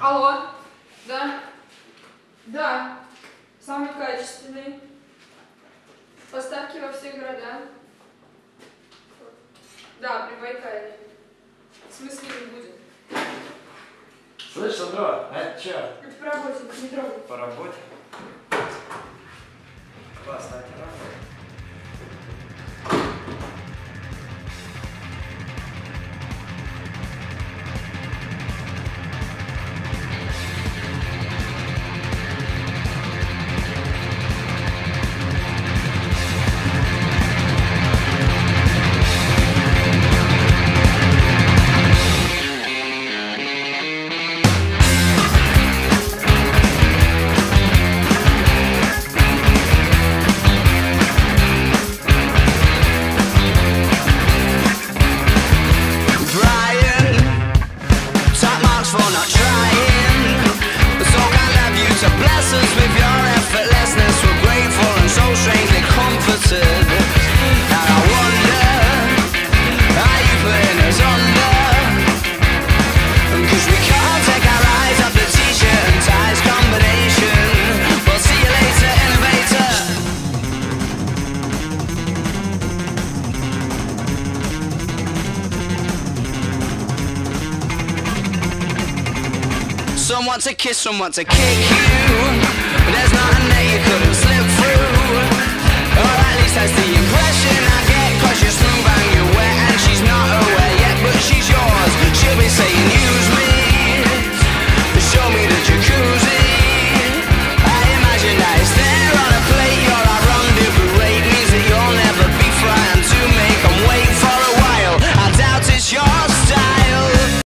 Алло. Да? Да. Самый качественный. Поставки во все города. Да, при Байкале. В смысле не будет? Слышь, Сандро, а это чё? Это по работе, не трогай. По работе? Классно, Someone to kiss, someone to kick you. There's not